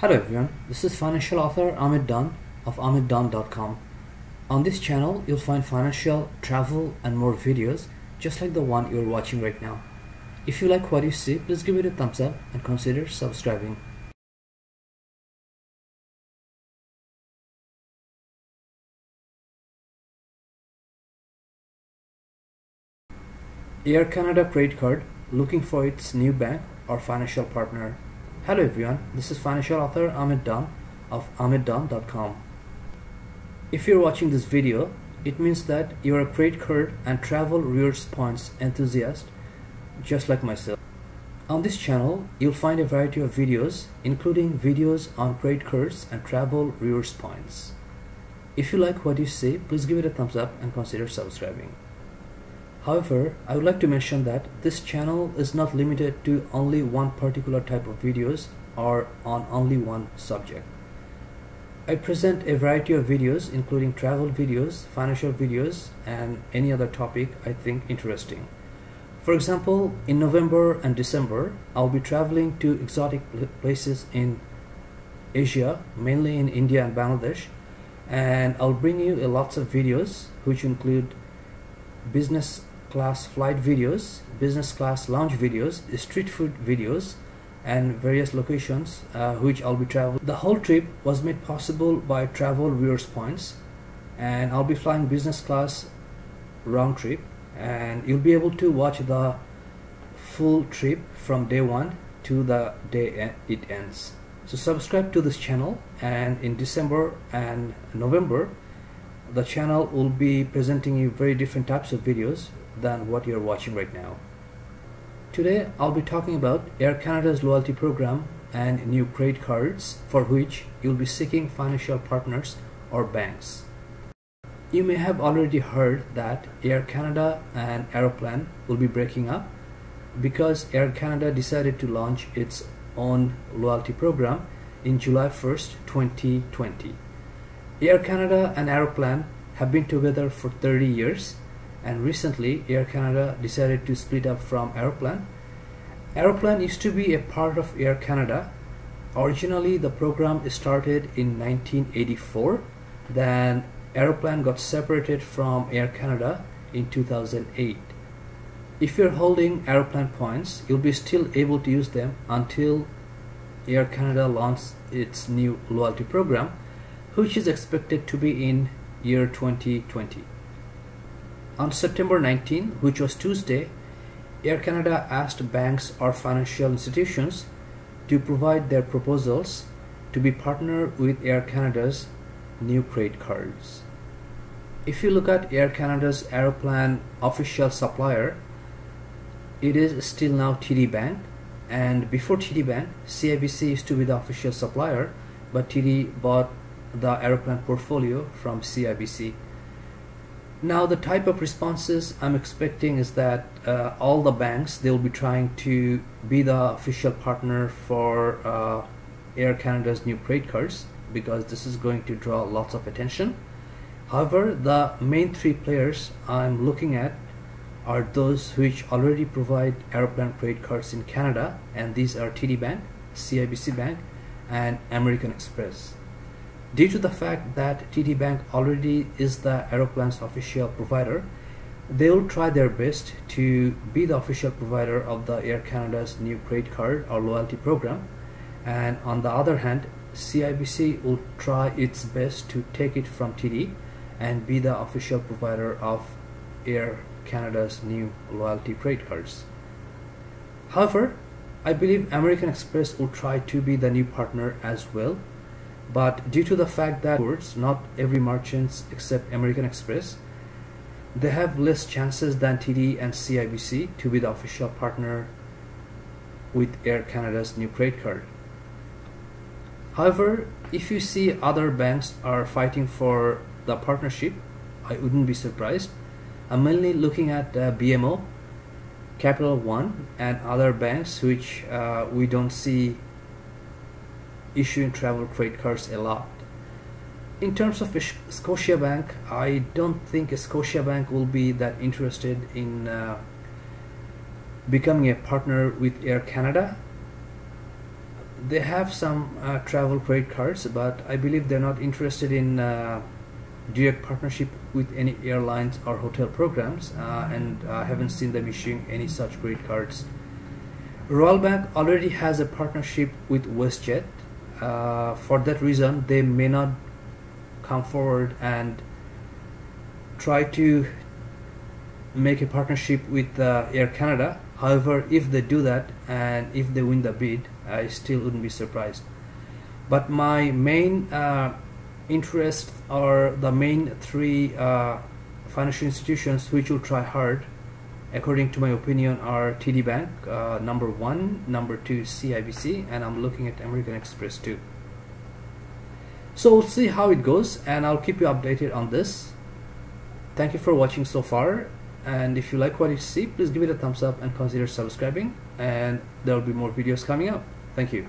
Hello everyone, this is financial author Ahmed Dawn of AhmedDawn.com. On this channel, you'll find financial, travel, and more videos just like the one you're watching right now. If you like what you see, please give it a thumbs up and consider subscribing. Air Canada credit card looking for its new bank or financial partner. Hello everyone, this is financial author Ahmed Dawn of AhmedDawn.com. If you're watching this video, it means that you're a credit card and travel rewards points enthusiast just like myself. On this channel, you'll find a variety of videos including videos on credit cards and travel rewards points. If you like what you see, please give it a thumbs up and consider subscribing. However, I would like to mention that this channel is not limited to only one particular type of videos or on only one subject. I present a variety of videos including travel videos, financial videos and any other topic I think interesting. For example, in November and December, I'll be traveling to exotic places in Asia, mainly in India and Bangladesh, and I'll bring you lots of videos which include business class flight videos, business class lounge videos, street food videos, and various locations uh, which I'll be traveling. The whole trip was made possible by Travel Rewards Points, and I'll be flying business class round trip, and you'll be able to watch the full trip from day one to the day it ends. So subscribe to this channel, and in December and November, the channel will be presenting you very different types of videos than what you're watching right now. Today I'll be talking about Air Canada's loyalty program and new credit cards for which you'll be seeking financial partners or banks. You may have already heard that Air Canada and Aeroplan will be breaking up because Air Canada decided to launch its own loyalty program in July 1st, 2020. Air Canada and Aeroplan have been together for 30 years and recently Air Canada decided to split up from Aeroplan. Aeroplan used to be a part of Air Canada. Originally the program started in 1984 then Aeroplan got separated from Air Canada in 2008. If you're holding Aeroplan points, you'll be still able to use them until Air Canada launches its new loyalty program, which is expected to be in year 2020. On September 19, which was Tuesday, Air Canada asked banks or financial institutions to provide their proposals to be partnered with Air Canada's new credit cards. If you look at Air Canada's Aeroplan official supplier, it is still now TD Bank and before TD Bank, CIBC used to be the official supplier but TD bought the Aeroplan portfolio from CIBC now the type of responses I'm expecting is that uh, all the banks they'll be trying to be the official partner for uh, Air Canada's new credit cards because this is going to draw lots of attention. However, the main three players I'm looking at are those which already provide Aeroplan credit cards in Canada and these are TD Bank, CIBC Bank and American Express. Due to the fact that TD Bank already is the Aeroplan's official provider, they will try their best to be the official provider of the Air Canada's new credit card or loyalty program. And on the other hand, CIBC will try its best to take it from TD and be the official provider of Air Canada's new loyalty credit cards. However, I believe American Express will try to be the new partner as well but due to the fact that not every merchants except American Express they have less chances than TD and CIBC to be the official partner with Air Canada's new credit card. However, if you see other banks are fighting for the partnership, I wouldn't be surprised. I'm mainly looking at uh, BMO, Capital One, and other banks which uh, we don't see issuing travel credit cards a lot. In terms of Scotiabank, I don't think Scotiabank will be that interested in uh, becoming a partner with Air Canada. they have some uh, travel credit cards, but I believe they're not interested in uh, direct partnership with any airlines or hotel programs, uh, and I haven't seen them issuing any such credit cards. Royal Bank already has a partnership with WestJet. Uh, for that reason, they may not come forward and try to make a partnership with uh, Air Canada. However, if they do that and if they win the bid, I still wouldn't be surprised. But my main uh, interest are the main three uh, financial institutions which will try hard, according to my opinion, are TD Bank, uh, number one, number two, CIBC, and I'm looking at American Express too. So we'll see how it goes, and I'll keep you updated on this. Thank you for watching so far and if you like what you see please give it a thumbs up and consider subscribing and there will be more videos coming up thank you